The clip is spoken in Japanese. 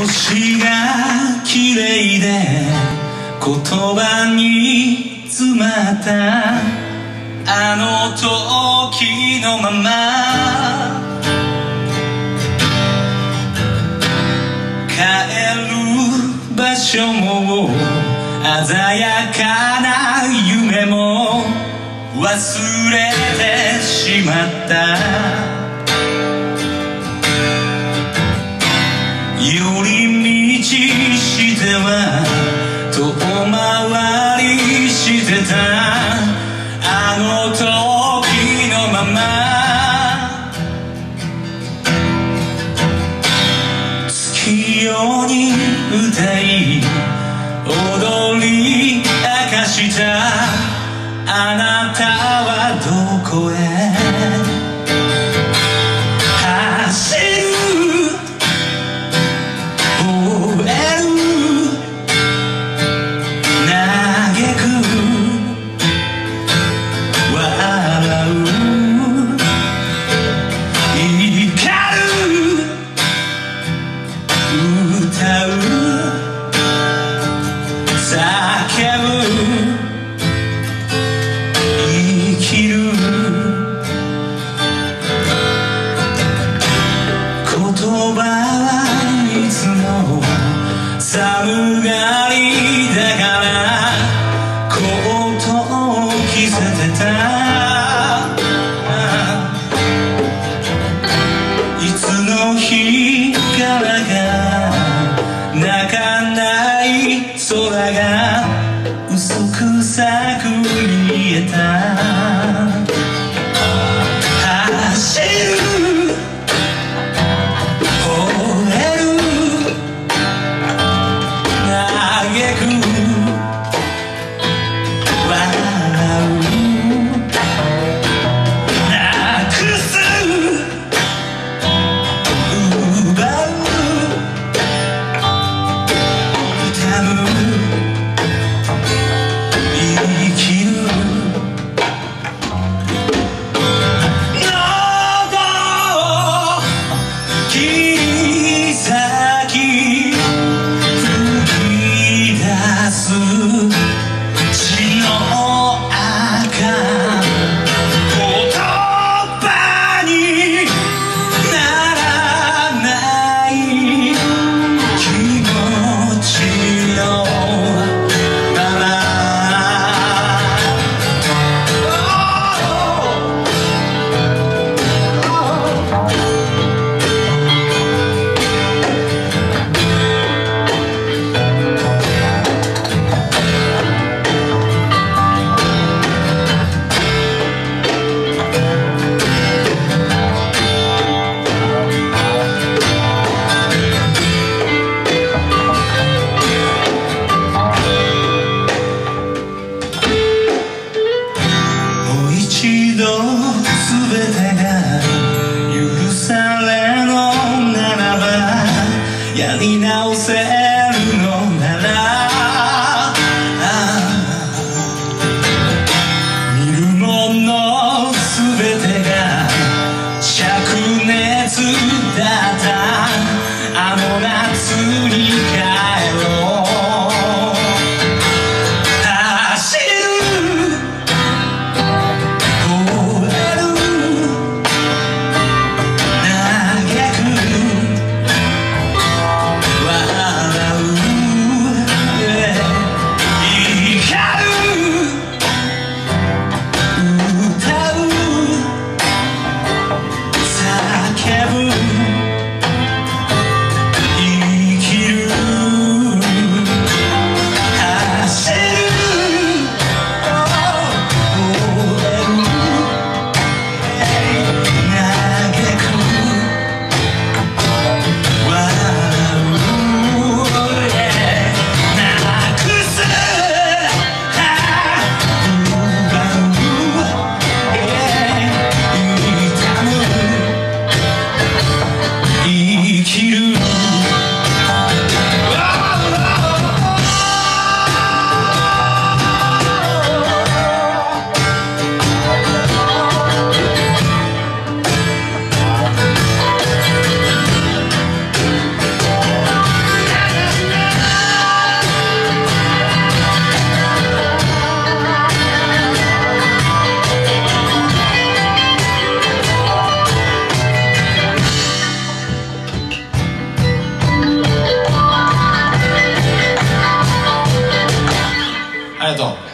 星が綺麗で言葉に詰まったあの時のまま。帰る場所も鮮やかな夢も忘れてしまった。river to all my く見えた。の全てが許されのならばやりなありがとう